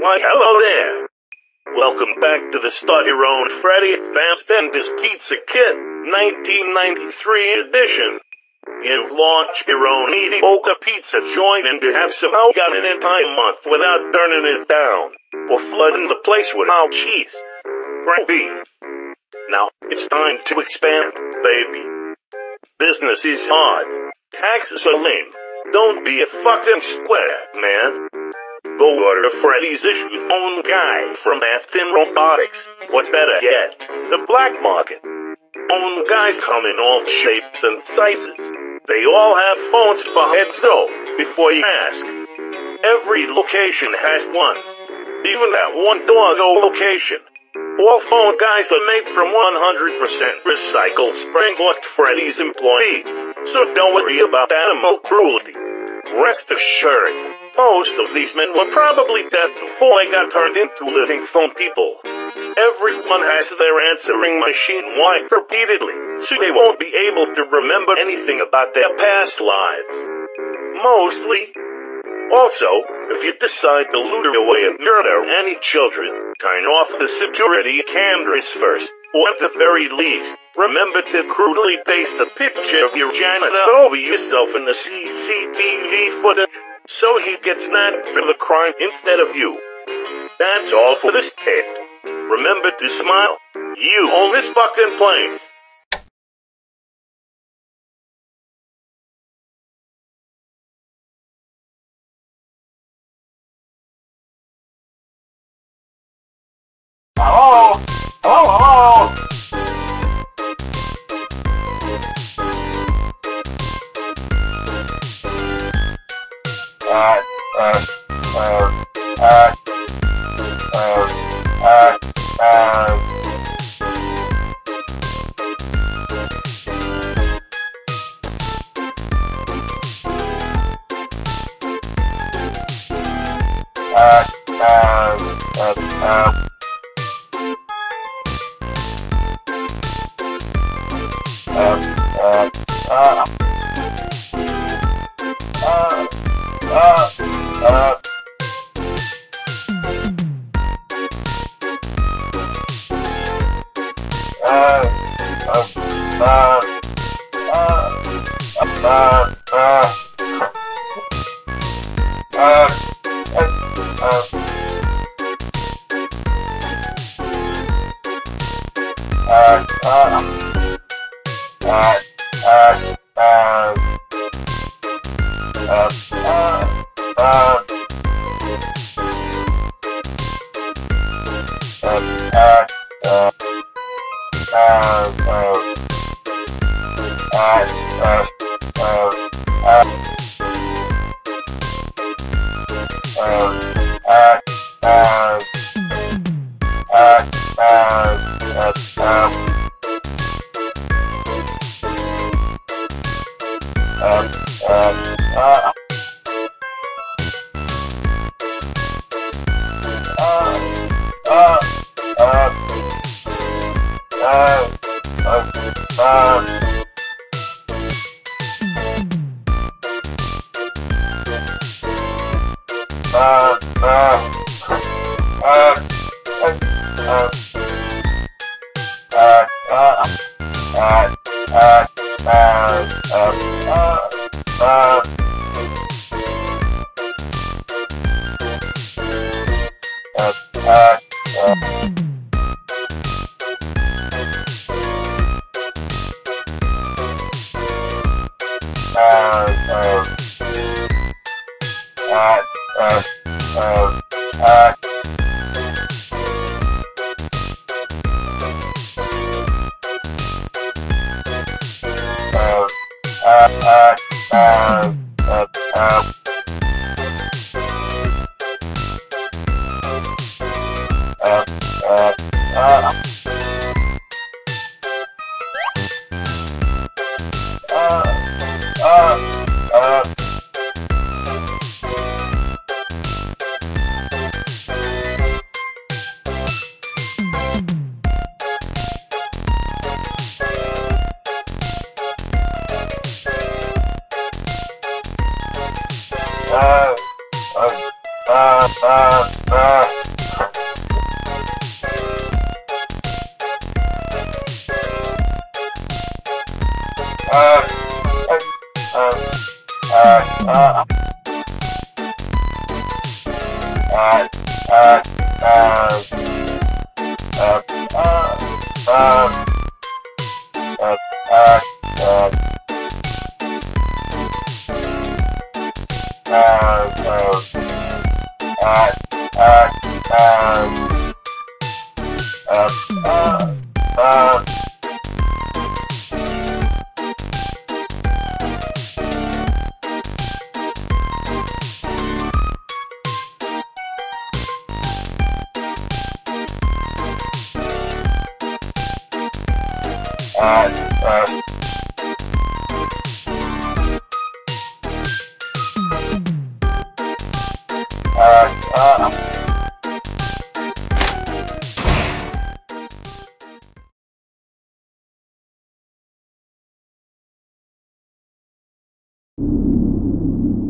Why, hello there. Welcome back to the Start Your Own Freddy Bendis Pizza Kit 1993 edition. You've launched your own mediocre pizza joint and you have somehow got an entire month without burning it down or flooding the place with our cheese. Great. Now, it's time to expand, baby. Business is hard. Taxes are lame. Don't be a fucking square, man. Go order Freddy's issue phone guy from Afton Robotics. What better yet? The black market. Phone guys come in all shapes and sizes. They all have phones for heads though, before you ask. Every location has one. Even that one doggo location. All phone guys are made from 100% recycled Springlocked Freddy's employees. So don't worry about animal cruelty. Rest assured, most of these men were probably dead before they got turned into living phone people. Everyone has their answering machine wiped repeatedly, so they won't be able to remember anything about their past lives. Mostly. Also, if you decide to loot away and murder any children, turn off the security cameras first, or at the very least, remember to crudely paste a picture of your janitor over yourself in the CCTV footage, so he gets nabbed for the crime instead of you. That's all for this kid. Remember to smile. You own this fucking place. 아, 아, 아. Uh, uh, uh, uh, uh, uh, うん。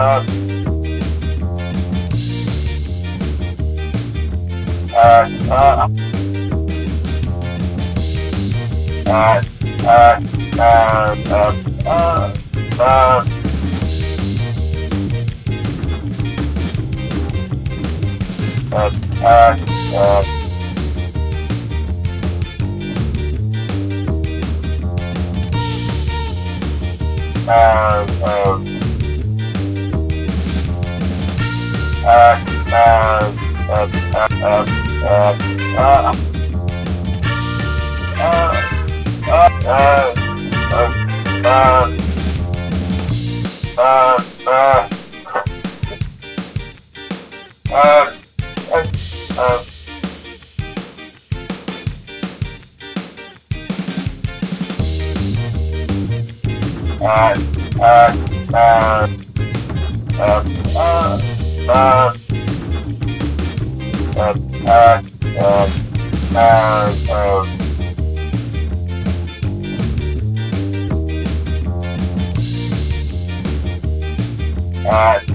à, à, à, à, à, à, à, à. Uh, uh, uh. Uh, uh. Ah. God.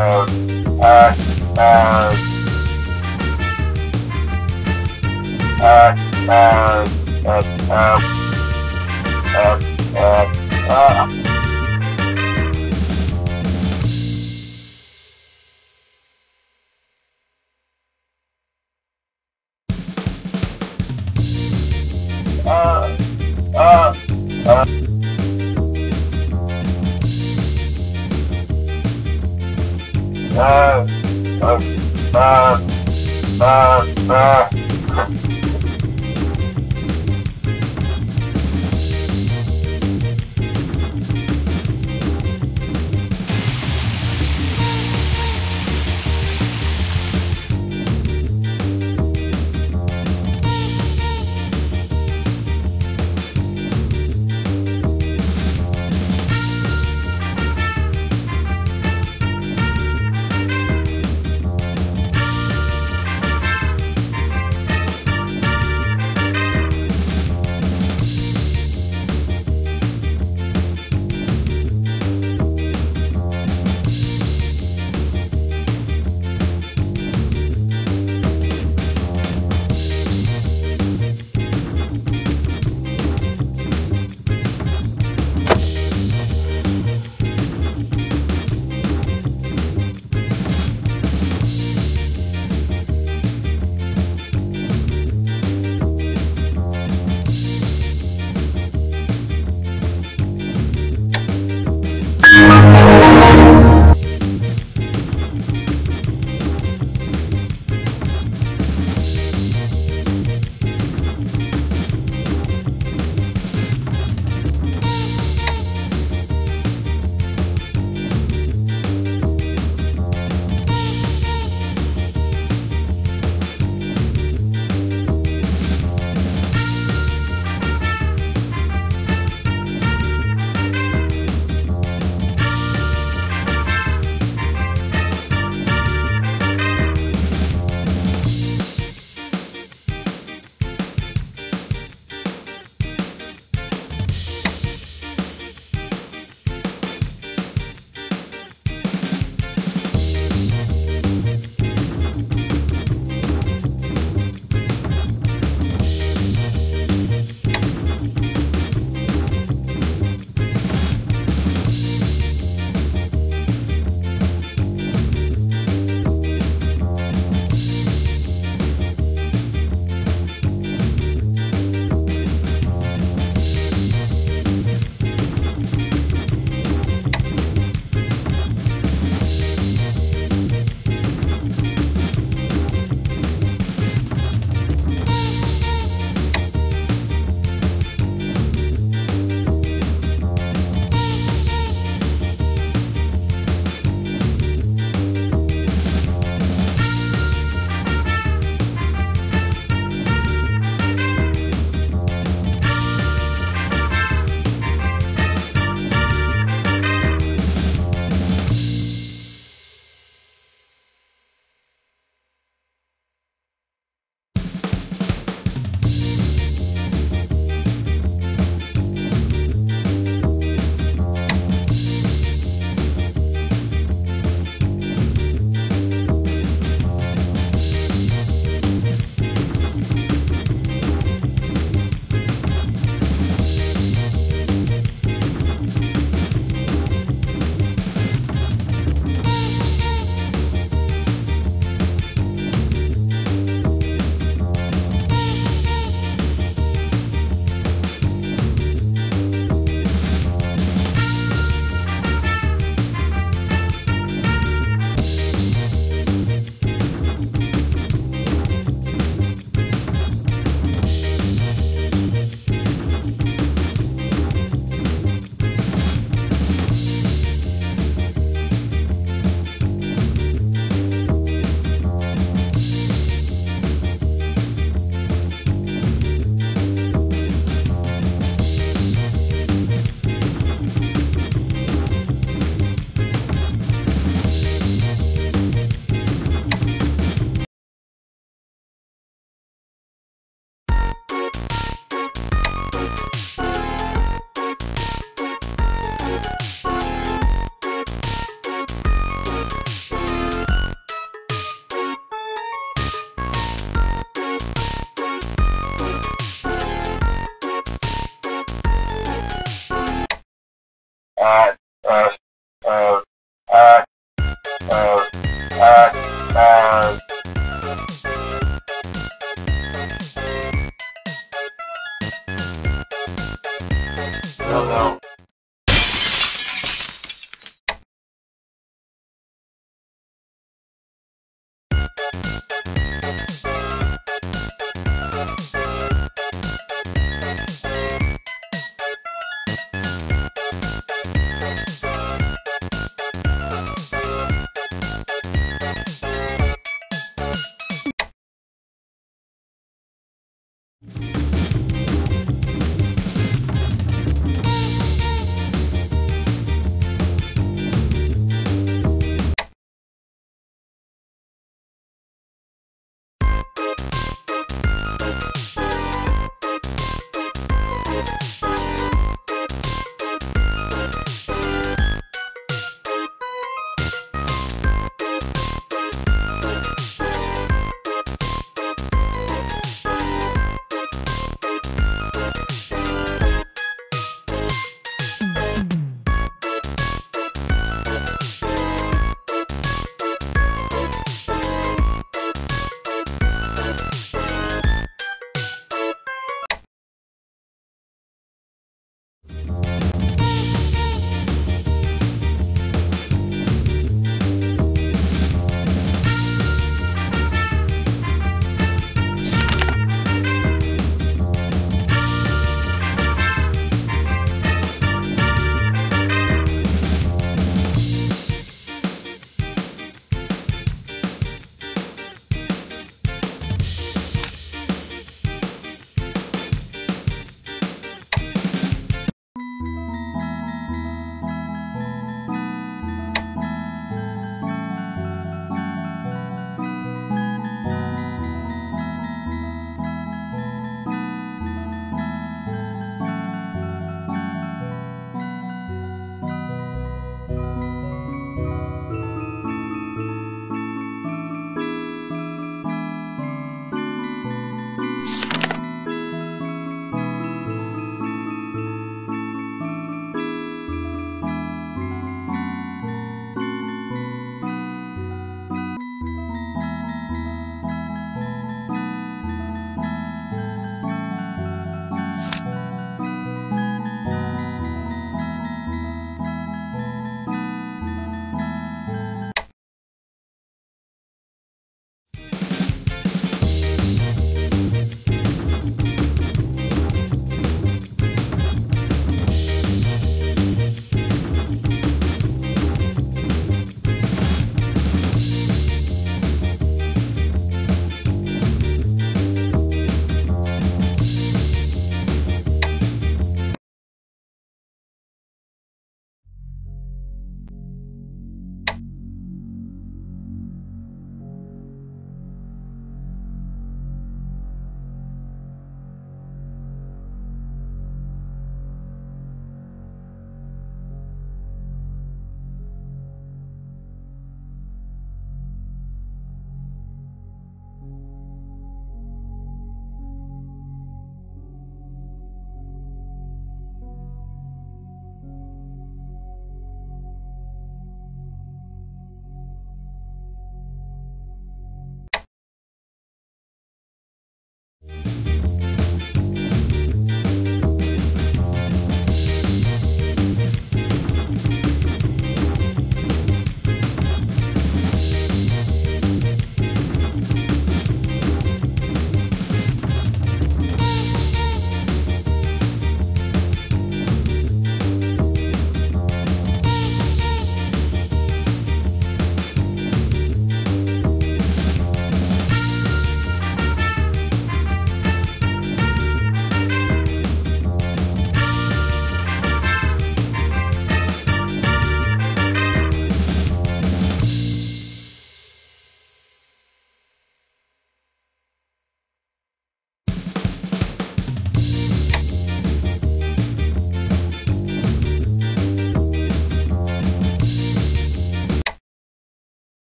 Um,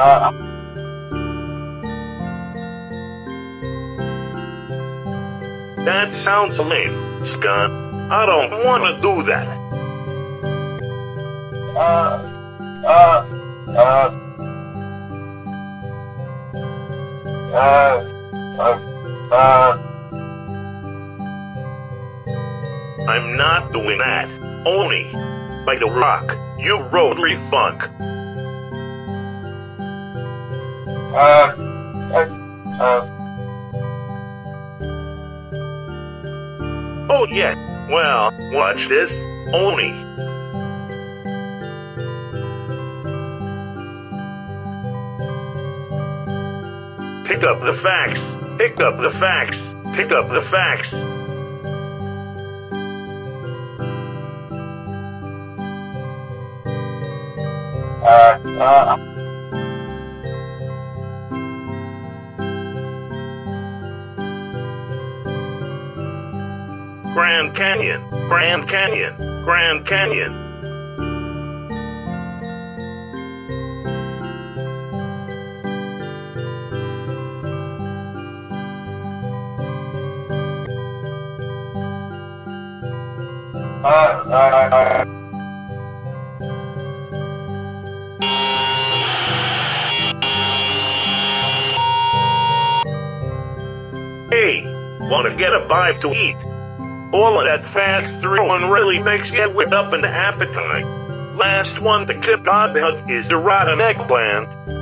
Uh, that sounds lame, Scott. I don't want to do that. Uh, uh, uh, uh, uh, uh. I'm not doing that. Only by the rock, you road funk uh, uh, uh, Oh, yeah. Well, watch this. Oni. Pick up the facts. Pick up the facts. Pick up the facts. uh, uh, Grand Canyon. Grand Canyon. uh, Hey, wanna get a bite to eat? All of that fast throwing really makes you whip up an appetite. Last one to hot dog is the rotten eggplant.